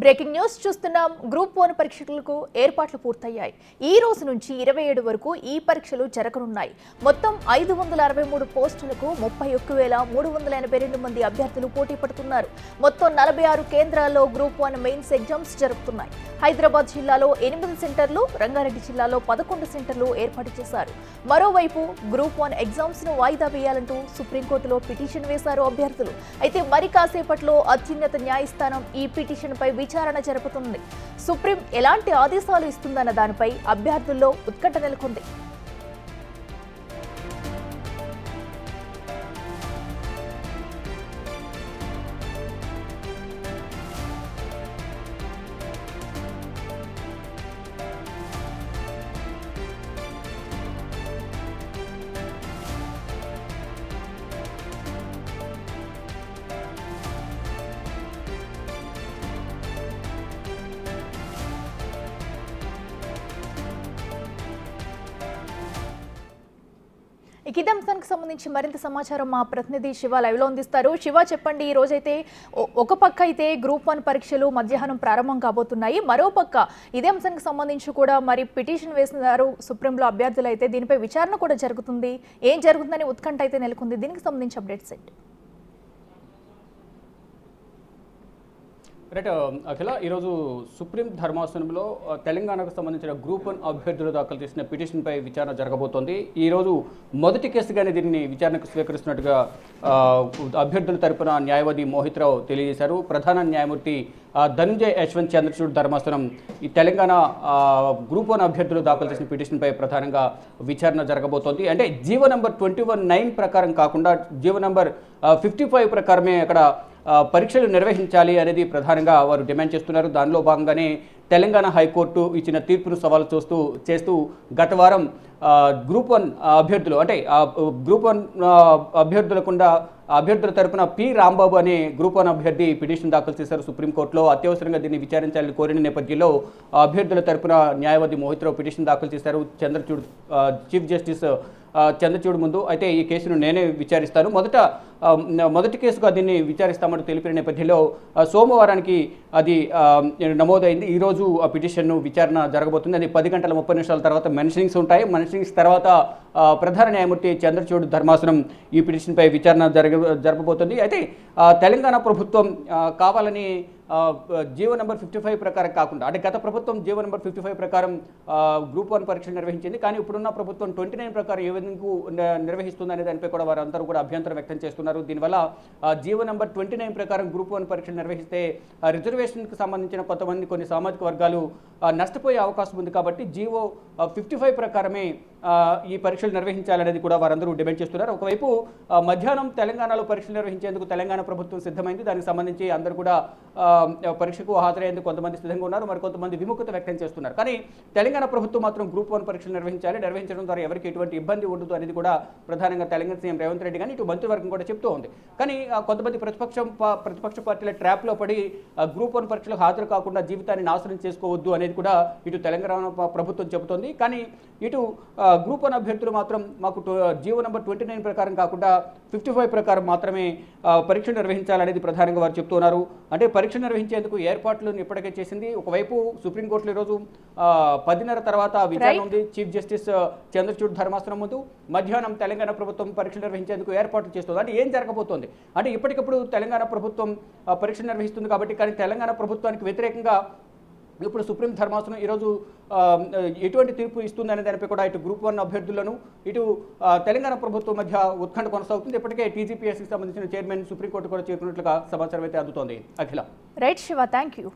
Breaking news చూస్తున్నాం. Group one పరీక్షలకు ఏర్పాట్లు పూర్తయ్యాయి. ఈ రోజు నుంచి ఇరవై ఏడు వరకు ఈ పరీక్షలు జరగనున్నాయి. మొత్తం ఐదు వందల అరవై మూడు పోస్టులకు ముప్పై ఒక్క వేల మూడు వందల ఎనభై రెండు మంది అభ్యర్థులు పోటీ పడుతున్నారు. మొత్తం నలభై ఆరు కేంద్రాల్లో గ్రూప్ వన్ మెయిన్స్ ఎగ్జామ్స్ జరుపుతున్నాయి. హైదరాబాద్ జిల్లాలో ఎనిమిది సెంటర్లు రంగారెడ్డి జిల్లాలో పదకొండు సెంటర్లు ఏర్పాటు చేశారు. మరోవైపు గ్రూప్ వన్ ఎగ్జామ్స్ను వాయిదా వేయాలంటూ సుప్రీంకోర్టులో పిటిషన్ వేశారు అభ్యర్థులు. అయితే మరి కాసేపట్లో అత్యున్నత న్యాయస్థానం ఈ పిటిషన్ పై విచారణ జరుపుతుంది. సుప్రీం ఎలాంటి ఆదేశాలు ఇస్తుందన్న దానిపై అభ్యర్థుల్లో ఉత్కంఠ నెలకొంది. ఇక ఇదే అంశానికి సంబంధించి మరింత సమాచారం మా ప్రతినిధి శివ లైవ్లో అందిస్తారు. శివ చెప్పండి ఈ రోజైతే ఒక పక్క అయితే గ్రూప్ వన్ పరీక్షలు మధ్యాహ్నం ప్రారంభం కాబోతున్నాయి. మరో పక్క ఇదే అంశానికి సంబంధించి కూడా మరి పిటిషన్ వేసినారు సుప్రీంలో అభ్యర్థులు అయితే దీనిపై విచారణ కూడా జరుగుతుంది. ఏం జరుగుతుందని ఉత్కంఠ అయితే నెలకొంది. దీనికి సంబంధించి అప్డేట్స్ ఏంటి రైట్ అఖిల ఈరోజు సుప్రీం ధర్మాసనంలో తెలంగాణకు సంబంధించిన గ్రూప్ వన్ అభ్యర్థులు దాఖలు చేసిన పిటిషన్పై విచారణ జరగబోతోంది. ఈరోజు మొదటి కేసుగానే దీనిని విచారణకు స్వీకరిస్తున్నట్టుగా అభ్యర్థుల తరపున న్యాయవాది మోహిత్ రావు తెలియజేశారు. ప్రధాన న్యాయమూర్తి ఆ, యశ్వంత్ చంద్రచూడ్ ధర్మాసనం ఈ తెలంగాణ గ్రూప్ వన్ అభ్యర్థులు దాఖలు చేసిన పిటిషన్పై ప్రధానంగా విచారణ జరగబోతోంది. అంటే GO number twenty one nine ప్రకారం కాకుండా జీవో నంబర్ ఫిఫ్టీ ఫైవ్ ప్రకారమే అక్కడ పరీక్షలు నిర్వహించాలి అనేది ప్రధానంగా వారు డిమాండ్ చేస్తున్నారు. దానిలో భాగంగానే తెలంగాణ హైకోర్టు ఇచ్చిన తీర్పును సవాలు చూస్తూ చేస్తూ గత వారం గ్రూప్ వన్ అభ్యర్థులు అంటే గ్రూప్ వన్ అభ్యర్థులకుండా అభ్యర్థుల తరపున పి రాంబాబు అనే గ్రూప్ వన్ అభ్యర్థి పిటిషన్ దాఖలు చేశారు సుప్రీంకోర్టులో. అత్యవసరంగా దీన్ని విచారించాలని కోరిన నేపథ్యంలో అభ్యర్థుల తరపున న్యాయవాది మోహిత్రావు పిటిషన్ దాఖలు చేశారు. చంద్రచూడ్ చీఫ్ జస్టిస్ చంద్రచూడ్ ముందు. అయితే ఈ కేసును నేనే విచారిస్తాను. మొదట మొదటి కేసుగా దీన్ని విచారిస్తామని తెలిపిన నేపథ్యంలో సోమవారానికి అది నమోదైంది. ఈరోజు ఆ పిటిషన్ను విచారణ జరగబోతుంది. అది పది గంటల ముప్పై నిమిషాల తర్వాత మెన్షనింగ్స్ ఉంటాయి. మెన్షనింగ్స్ తర్వాత ప్రధాన న్యాయమూర్తి చంద్రచూడ్ ధర్మాసనం ఈ పిటిషన్పై విచారణ జరగ జరపబోతుంది అయితే తెలంగాణ ప్రభుత్వం కావాలని జీవో నెంబర్ ఫిఫ్టీ ఫైవ్ ప్రకారం కాకుండా అంటే గత ప్రభుత్వం జీవో నెంబర్ ఫిఫ్టీ ఫైవ్ ప్రకారం గ్రూప్ వన్ పరీక్షలు నిర్వహించింది. కానీ ఇప్పుడున్న ప్రభుత్వం ట్వంటీ నైన్ ప్రకారం ఏ విధంగా నిర్వహిస్తుందనే దానిపై కూడా వారందరూ కూడా అభ్యంతరం వ్యక్తం చేస్తున్నారు. దీనివల్ల జీవో నెంబర్ ట్వంటీ నైన్ ప్రకారం గ్రూప్ వన్ పరీక్షలు నిర్వహిస్తే రిజర్వేషన్కి సంబంధించిన కొంతమంది కొన్ని సామాజిక వర్గాలు నష్టపోయే అవకాశం ఉంది కాబట్టి జీవో ఫిఫ్టీ ఫైవ్ ప్రకారమే ఈ పరీక్షలు నిర్వహించాలనేది కూడా వారందరూ డిమాండ్ చేస్తున్నారు. ఒకవైపు మధ్యాహ్నం తెలంగాణలో పరీక్షలు నిర్వహించేందుకు తెలంగాణ ప్రభుత్వం సిద్ధమైంది. దానికి సంబంధించి అందరూ కూడా పరీక్షకు హాజరయ్యేందుకు కొంతమంది సిద్ధంగా ఉన్నారు. మరి కొంతమంది విముఖత వ్యక్తం చేస్తున్నారు. కానీ తెలంగాణ ప్రభుత్వం మాత్రం గ్రూప్ వన్ పరీక్షలు నిర్వహించాలి. నిర్వహించడం ద్వారా ఎవరికి ఎటువంటి ఇబ్బంది ఉండదు అనేది కూడా ప్రధానంగా తెలంగాణ సీఎం రేవంత్ రెడ్డి కానీ ఇటు మంత్రివర్గం కూడా చెప్తూ ఉంది. కానీ కొంతమంది ప్రతిపక్షం ప్రతిపక్ష పార్టీల ట్రాప్లో పడి గ్రూప్ వన్ పరీక్షలకు హాజరు కాకుండా జీవితాన్ని నాశనం చేసుకోవద్దు అనేది కూడా ఇటు తెలంగాణ ప్రభుత్వం చెబుతోంది. కానీ ఇటు గ్రూప్ వన్ అభ్యర్థులు మాత్రం మాకు జీవో నెంబర్ ట్వంటీ నైన్ ప్రకారం కాకుండా ఫిఫ్టీ ఫైవ్ ప్రకారం మాత్రమే పరీక్ష నిర్వహించాలనేది ప్రధానంగా వారు చెప్తున్నారు. అంటే పరీక్ష నిర్వహించేందుకు ఏర్పాట్లను ఇప్పటికే చేసింది. ఒకవైపు సుప్రీంకోర్టులో ఈరోజు పదిన్నర తర్వాత విచారణ. ఉంది. చీఫ్ జస్టిస్ చంద్రచూడ్ ధర్మాసనం ముందు మధ్యాహ్నం తెలంగాణ ప్రభుత్వం పరీక్ష నిర్వహించేందుకు ఏర్పాట్లు చేస్తుంది. అంటే ఏం జరగబోతోంది? అంటే ఇప్పటికప్పుడు తెలంగాణ ప్రభుత్వం పరీక్ష నిర్వహిస్తుంది కాబట్టి కానీ తెలంగాణ ప్రభుత్వానికి వ్యతిరేకంగా ఇప్పుడు సుప్రీం ధర్మాసనం ఈరోజు ఎటువంటి తీర్పు ఇస్తుంది అనే దానిపై కూడా ఇటు గ్రూప్ వన్ అభ్యర్థులను ఇటు తెలంగాణ ప్రభుత్వం మధ్య ఉత్కంఠ కొనసాగుతుంది. ఇప్పటికే టీజీపీఎస్కి సంబంధించిన చైర్మన్ సుప్రీంకోర్టు కూడా చేరుకున్నట్లుగా సమాచారం అయితే అందుతోంది. Akhila. Right Shiva thank you